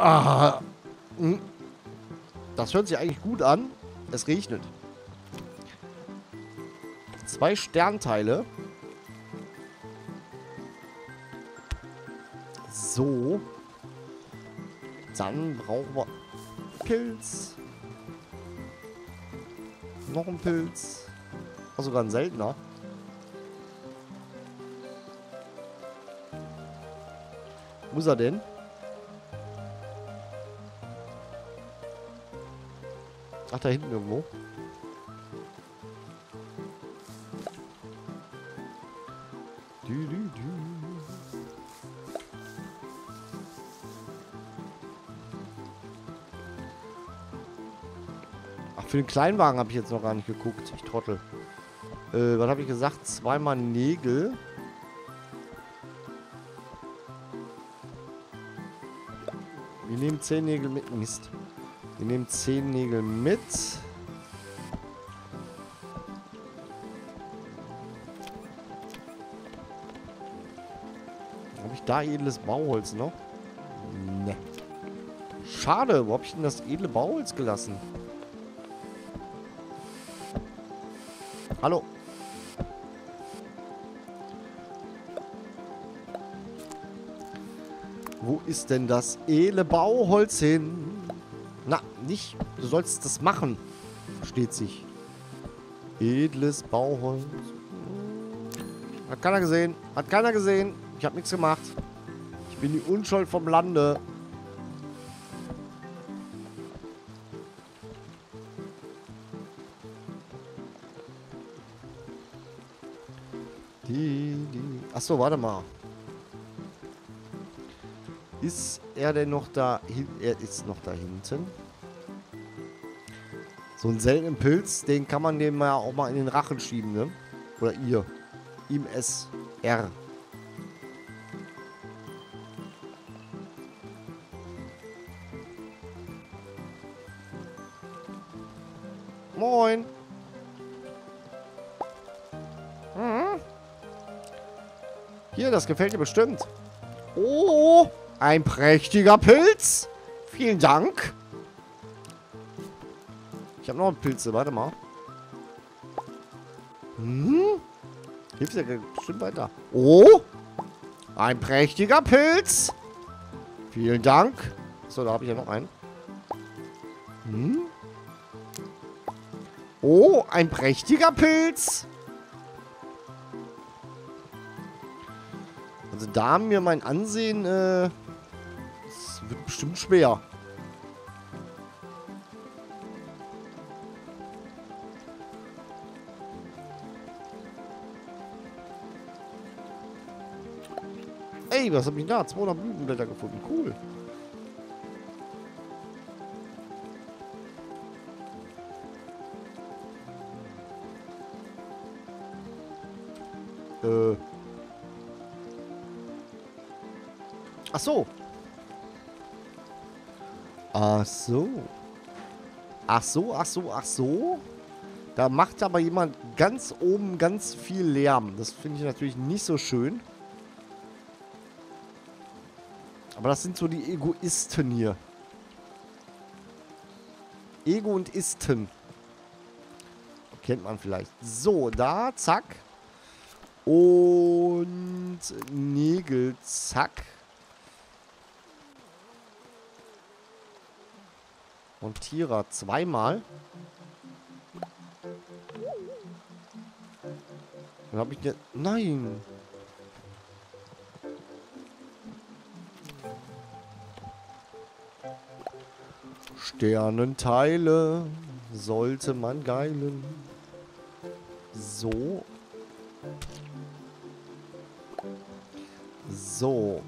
Ah. Das hört sich eigentlich gut an. Es regnet. Zwei Sternteile. So. Dann brauchen wir Pilz. Noch ein Pilz. War sogar ein seltener. Ist er denn? Ach, da hinten irgendwo. Du, du, du. Ach, für den Kleinwagen habe ich jetzt noch gar nicht geguckt. Ich trottel. Äh, was habe ich gesagt? Zweimal Nägel. Wir nehmen zehn Nägel mit. Mist. Wir nehmen 10 Nägel mit. Habe ich da edles Bauholz noch? Ne. Schade, wo habe ich denn das edle Bauholz gelassen? Hallo. Wo ist denn das edle Bauholz hin? Nicht. Du sollst das machen. Versteht sich. Edles Bauholz. Hat keiner gesehen. Hat keiner gesehen. Ich habe nichts gemacht. Ich bin die Unschuld vom Lande. Die, die. Achso, warte mal. Ist er denn noch da? Er ist noch da hinten. So einen seltenen Pilz, den kann man dem ja auch mal in den Rachen schieben, ne? Oder ihr. Ihm es. R. Moin. Mhm. Hier, das gefällt dir bestimmt. Oh. Ein prächtiger Pilz. Vielen Dank. Ich habe noch Pilze. Warte mal. Hm? Hilft ja bestimmt weiter. Oh. Ein prächtiger Pilz. Vielen Dank. So, da habe ich ja noch einen. Hm? Oh, ein prächtiger Pilz. Also da mir mein Ansehen äh, wird bestimmt schwer. Was habe ich da? 200 Blütenblätter gefunden. Cool. Äh. Ach so. Ach so. Ach so, ach so, ach so. Da macht aber jemand ganz oben ganz viel Lärm. Das finde ich natürlich nicht so schön. Aber das sind so die Egoisten hier. Ego und Isten. Kennt man vielleicht. So, da, zack. Und Nägel, zack. Und Tira zweimal. Dann habe ich ne... Nein! Sternenteile sollte man geilen. So. So.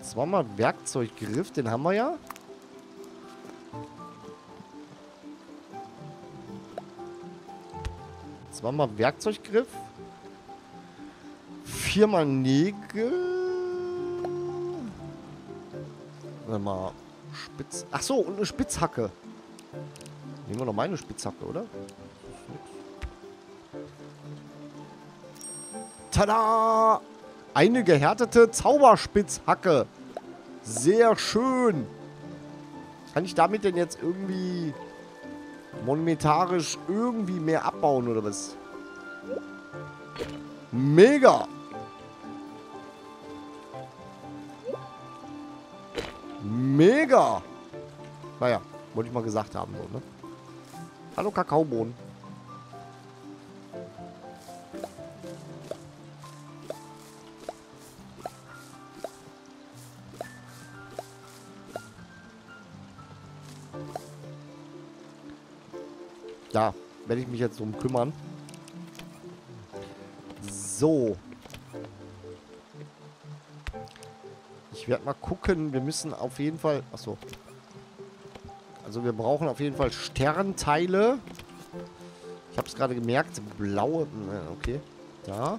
Zweimal Werkzeuggriff, den haben wir ja. Zweimal Werkzeuggriff. Viermal Nägel. Warte mal. Spitz. Ach so, und eine Spitzhacke. Nehmen wir noch meine Spitzhacke, oder? Tada! Eine gehärtete Zauberspitzhacke. Sehr schön. Kann ich damit denn jetzt irgendwie monumentarisch irgendwie mehr abbauen oder was? Mega. Mega. Naja, wollte ich mal gesagt haben. So, ne? Hallo Kakaobohnen. Da werde ich mich jetzt drum kümmern. So. Ich werde mal gucken. Wir müssen auf jeden Fall... Achso. Also wir brauchen auf jeden Fall Sternteile. Ich habe es gerade gemerkt. Blaue... Okay. Da.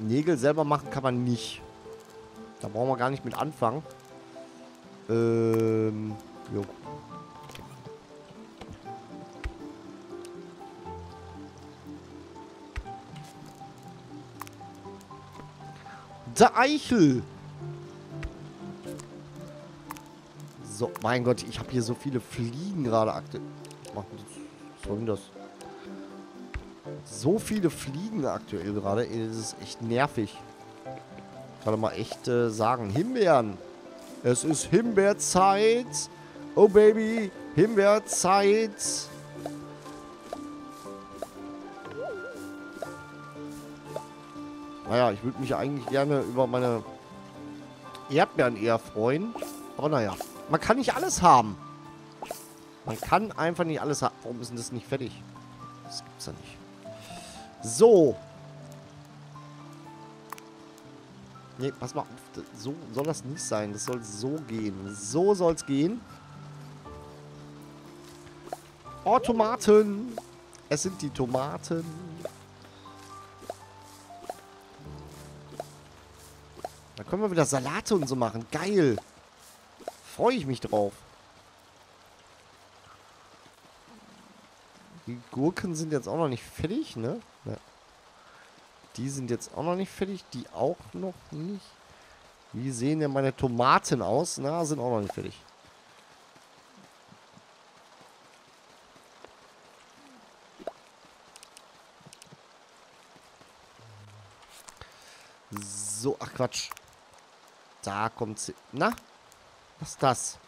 Nägel selber machen kann man nicht. Da brauchen wir gar nicht mit anfangen. Ähm... Jo. Der Eichel. So, mein Gott, ich habe hier so viele Fliegen gerade aktuell. Was soll denn das? So viele Fliegen aktuell gerade. Das ist echt nervig. Kann mal echt äh, sagen. Himbeeren. Es ist Himbeerzeit. Oh Baby, Himbeerzeit. Naja, ich würde mich eigentlich gerne über meine Erdbeeren eher freuen. Aber naja, man kann nicht alles haben. Man kann einfach nicht alles haben. Warum ist denn das nicht fertig? Das gibt's ja nicht. So. Nee, pass mal auf. So soll das nicht sein. Das soll so gehen. So soll es gehen. Oh, Tomaten. Es sind die Tomaten. Können wir wieder Salate und so machen. Geil. Freue ich mich drauf. Die Gurken sind jetzt auch noch nicht fertig, ne? Ja. Die sind jetzt auch noch nicht fertig. Die auch noch nicht. Wie sehen denn meine Tomaten aus? Na, sind auch noch nicht fertig. So, ach Quatsch. Da kommt sie. Na? Was ist das?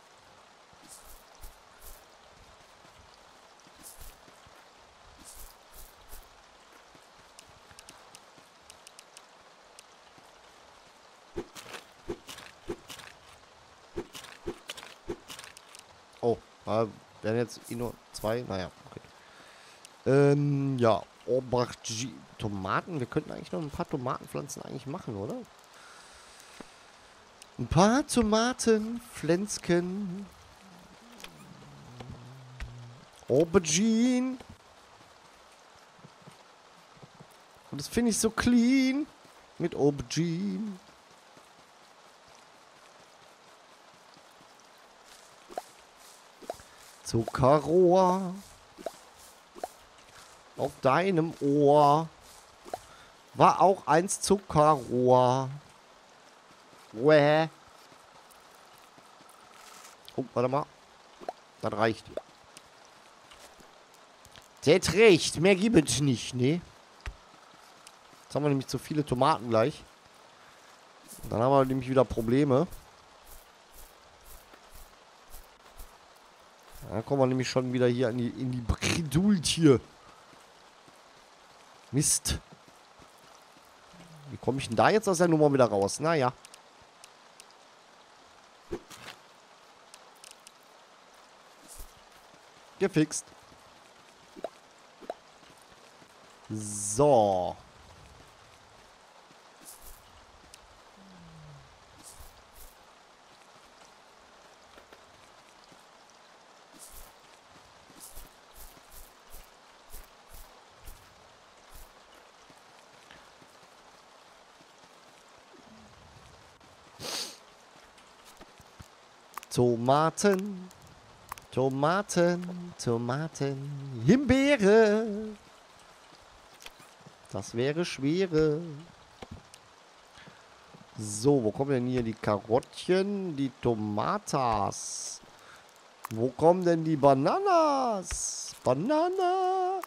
Oh, werden jetzt eh nur zwei. Naja, okay. Ähm, ja. Aubergine. Tomaten. Wir könnten eigentlich noch ein paar Tomatenpflanzen eigentlich machen, oder? Ein paar Tomatenpflänzchen. Aubergine. Und das finde ich so clean. Mit Aubergine. Zuckerrohr. Auf deinem Ohr war auch eins Zuckerrohr. Wäh. Oh, warte mal. Das reicht. Das reicht. Mehr gibt es nicht, ne? Jetzt haben wir nämlich zu viele Tomaten gleich. Dann haben wir nämlich wieder Probleme. Dann kommen wir nämlich schon wieder hier in die, in die Bredouille. Mist. Wie komme ich denn da jetzt aus der Nummer wieder raus? Naja. Gefixt. So. Tomaten. Tomaten, Tomaten, Himbeere. Das wäre schwere. So, wo kommen denn hier die Karottchen, die Tomatas? Wo kommen denn die Bananas? Banana.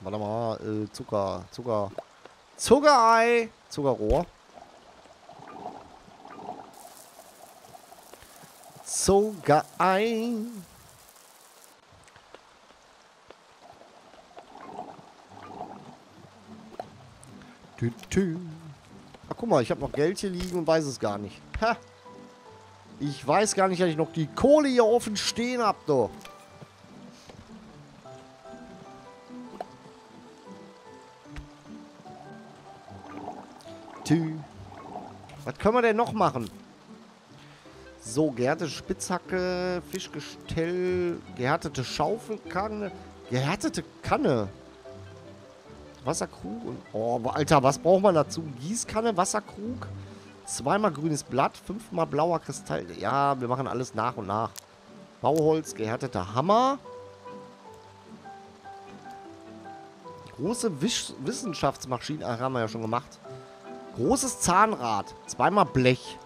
Warte mal, äh, Zucker, Zucker. Zuckerei. Zuckerrohr. Zuckerei. Tü, tü. Ach, guck mal, ich habe noch Geld hier liegen und weiß es gar nicht. Ha! Ich weiß gar nicht, dass ich noch die Kohle hier offen stehen habe, doch. Tü. Was können wir denn noch machen? So, gehärtete Spitzhacke, Fischgestell, gehärtete Schaufelkanne, gehärtete Kanne. Wasserkrug und... Oh, Alter, was braucht man dazu? Gießkanne, Wasserkrug, zweimal grünes Blatt, fünfmal blauer Kristall. Ja, wir machen alles nach und nach. Bauholz, gehärteter Hammer. Große Wisch Wissenschaftsmaschine. Ach, haben wir ja schon gemacht. Großes Zahnrad. Zweimal Blech.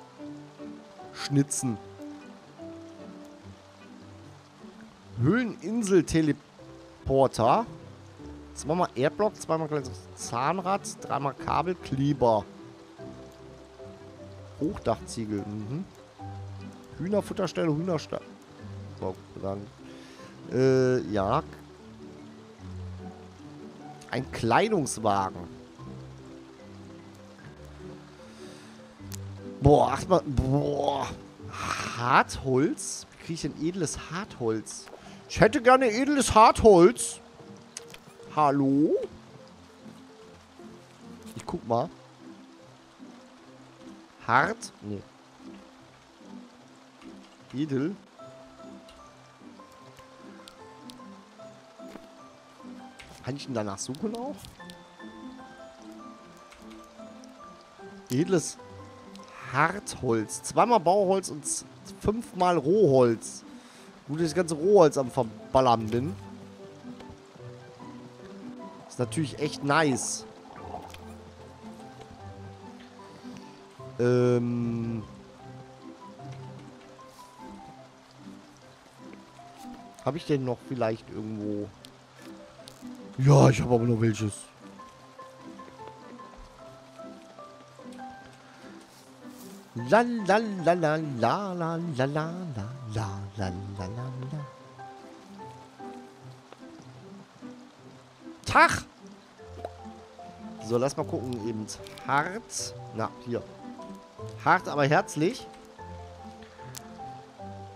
Schnitzen. Höhleninsel-Teleporter. Zweimal Airblock, zweimal kleines Zahnrad, dreimal Kabelkleber. Hochdachziegel. Mhm. Hühnerfutterstelle, Hühnerstall. Äh, ja. Ein Kleidungswagen. Boah, achtmal. Boah. Hartholz? Wie kriege ich denn edles Hartholz? Ich hätte gerne edles Hartholz. Hallo? Ich guck mal. Hart? Nee. Edel. Kann ich ihn danach suchen auch? Edles Hartholz. Zweimal Bauholz und fünfmal Rohholz. Gut, dass ich das ganze Rohholz am Verballern bin. Ist natürlich echt nice. Ähm... Habe ich denn noch vielleicht irgendwo... Ja, ich habe aber nur welches. La la la la la la la la la la la Tag! So, lass mal gucken eben. Hart. Na, hier. Hart, aber herzlich.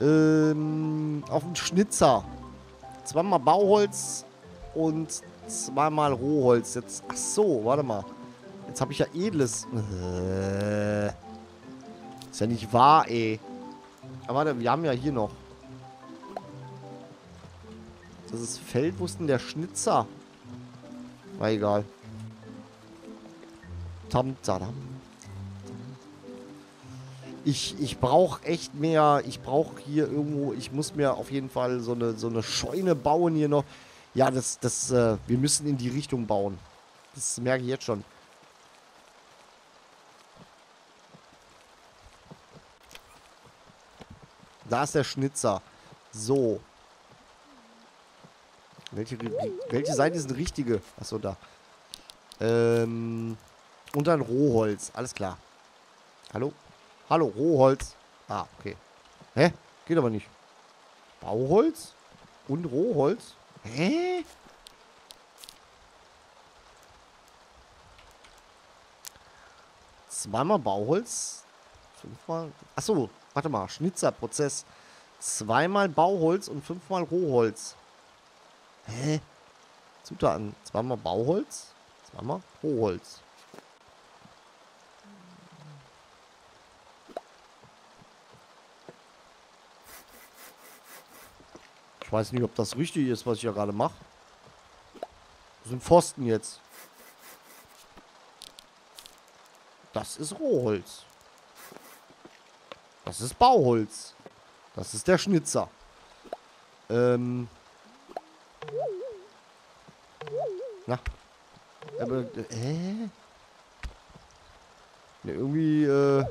Ähm, auf dem Schnitzer. Zweimal Bauholz und zweimal Rohholz. Jetzt, ach so, warte mal. Jetzt habe ich ja edles. Äh. Ist ja nicht wahr, ey. Aber warte, wir haben ja hier noch. Das ist Feld. Wo der Schnitzer? War egal. Tam, tadam. Ich, ich brauche echt mehr. Ich brauche hier irgendwo. Ich muss mir auf jeden Fall so eine, so eine Scheune bauen hier noch. Ja, das, das, äh, wir müssen in die Richtung bauen. Das merke ich jetzt schon. Da ist der Schnitzer. So. Welche, welche Seite ist eine richtige? Achso, da. Ähm. Und dann Rohholz. Alles klar. Hallo? Hallo, Rohholz. Ah, okay. Hä? Geht aber nicht. Bauholz? Und Rohholz? Hä? Zweimal Bauholz? Fünfmal? Achso, Warte mal, Schnitzerprozess. Zweimal Bauholz und fünfmal Rohholz. Hä? Zutaten. Zweimal Bauholz, zweimal Rohholz. Ich weiß nicht, ob das richtig ist, was ich ja gerade mache. Das sind Pfosten jetzt. Das ist Rohholz. Das ist Bauholz. Das ist der Schnitzer. Ähm. Na. Aber, äh? Ne, irgendwie, äh...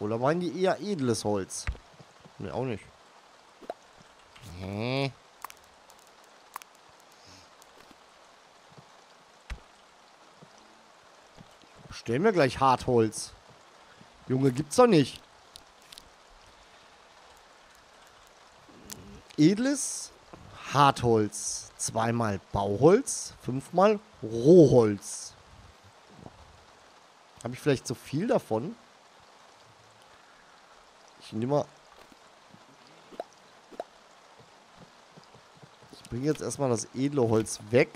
Oder meinen die eher edles Holz? Ne, auch nicht. Hä? Stellen wir gleich Hartholz. Junge, gibt's doch nicht. Edles Hartholz. Zweimal Bauholz. Fünfmal Rohholz. Habe ich vielleicht zu viel davon? Ich nehme mal... Ich bringe jetzt erstmal das edle Holz weg.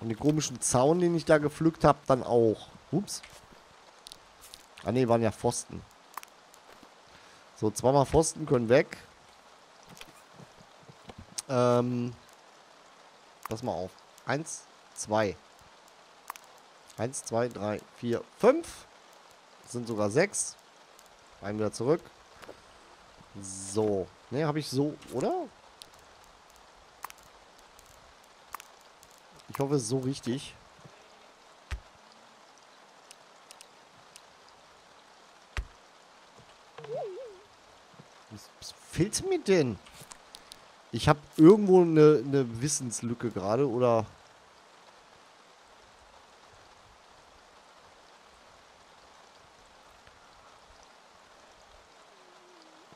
Und den komischen Zaun, den ich da gepflückt habe, dann auch. Ups. Ah ne, waren ja Pfosten. So, zweimal Pfosten können weg. Ähm. Pass mal auf. Eins, zwei. Eins, zwei, drei, vier, fünf. Das sind sogar sechs. Einen wieder zurück. So. Ne, habe ich so, oder? Ich hoffe, es ist so richtig. Was, was fehlt mir denn? Ich habe irgendwo eine, eine Wissenslücke gerade, oder...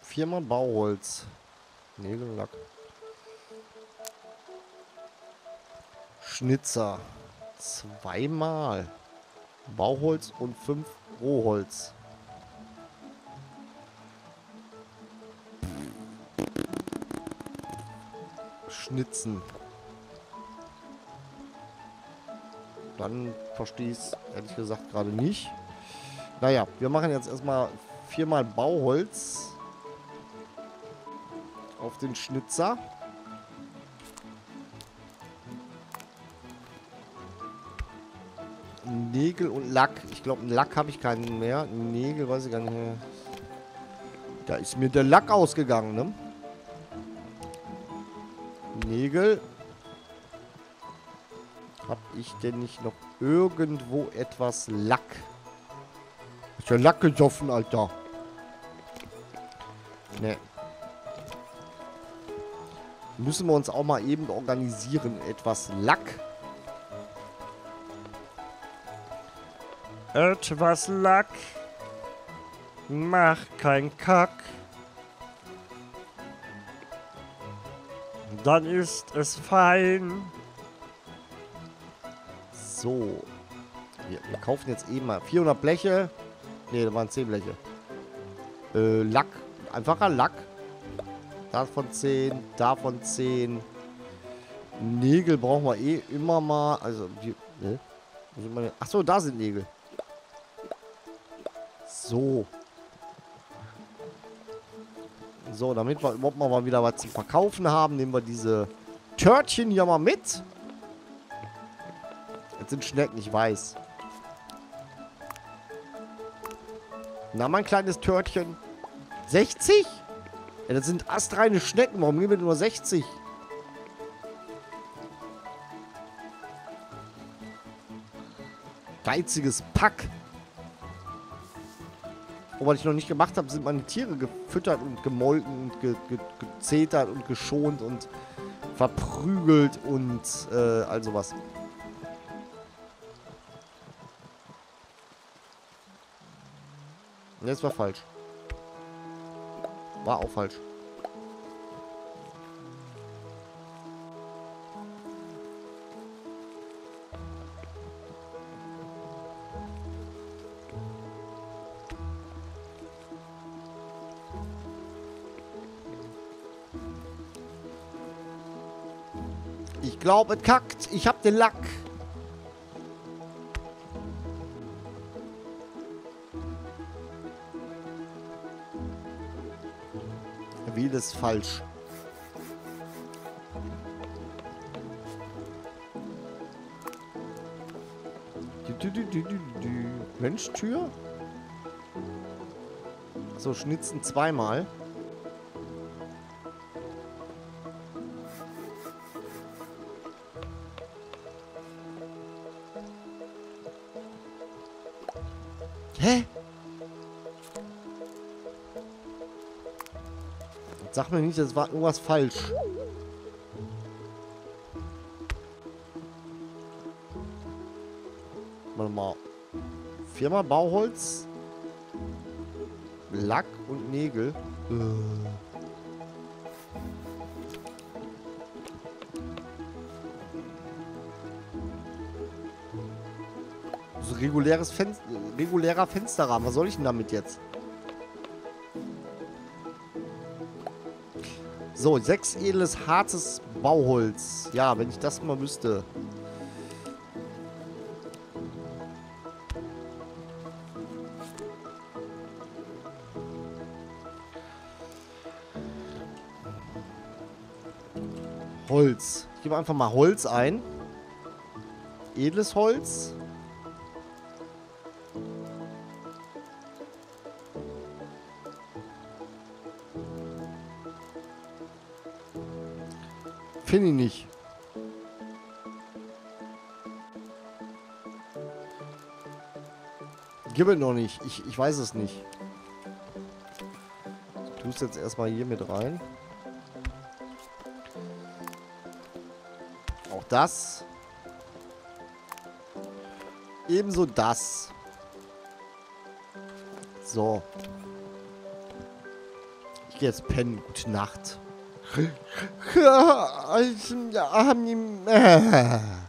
Viermal Bauholz. Nägel und. Schnitzer. Zweimal. Bauholz und fünf Rohholz. Schnitzen. Dann verstehe ich es ehrlich gesagt gerade nicht. Naja, wir machen jetzt erstmal viermal Bauholz auf den Schnitzer. Nägel und Lack. Ich glaube, Lack habe ich keinen mehr. Nägel weiß ich gar nicht mehr. Da ist mir der Lack ausgegangen, ne? Nägel. Hab ich denn nicht noch irgendwo etwas Lack? Ist ja Lack gesoffen, Alter. Ne. Müssen wir uns auch mal eben organisieren. Etwas Lack. Etwas Lack. Mach kein Kack. Dann ist es fein. So. Wir, wir, kaufen jetzt eben mal 400 Bleche. Ne, da waren 10 Bleche. Äh, Lack. Einfacher Lack. Davon 10. Davon 10. Nägel brauchen wir eh immer mal. Also, die. Ne? Achso, da sind Nägel. So. So, damit wir überhaupt mal wieder was zum Verkaufen haben, nehmen wir diese Törtchen hier mal mit. Jetzt sind Schnecken, ich weiß. Na, mein kleines Törtchen. 60? Ja, das sind astreine Schnecken. Warum nehmen wir nur 60? Geiziges Pack. Was ich noch nicht gemacht habe, sind meine Tiere gefüttert und gemolken und ge ge gezetert und geschont und verprügelt und äh, all sowas. Das war falsch. War auch falsch. Glaube, kackt. Ich hab den Lack. Wie das falsch. Dü. Mensch, Tür? So, schnitzen zweimal. Mir nicht, das war irgendwas falsch. Warte mal. Firma Bauholz, Lack und Nägel. Äh. So reguläres Fen regulärer Fensterrahmen. Was soll ich denn damit jetzt? So, sechs edles, hartes Bauholz. Ja, wenn ich das mal wüsste. Holz. Ich gebe einfach mal Holz ein. Edles Holz. Finde ich nicht. Gib es noch nicht. Ich, ich weiß es nicht. Du tust jetzt erstmal hier mit rein. Auch das. Ebenso das. So. Ich gehe jetzt pennen. Gute Nacht. Ja, haben die...